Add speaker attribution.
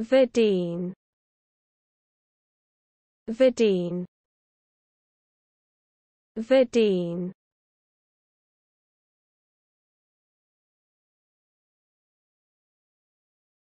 Speaker 1: Verdine. Verdine. Verdine.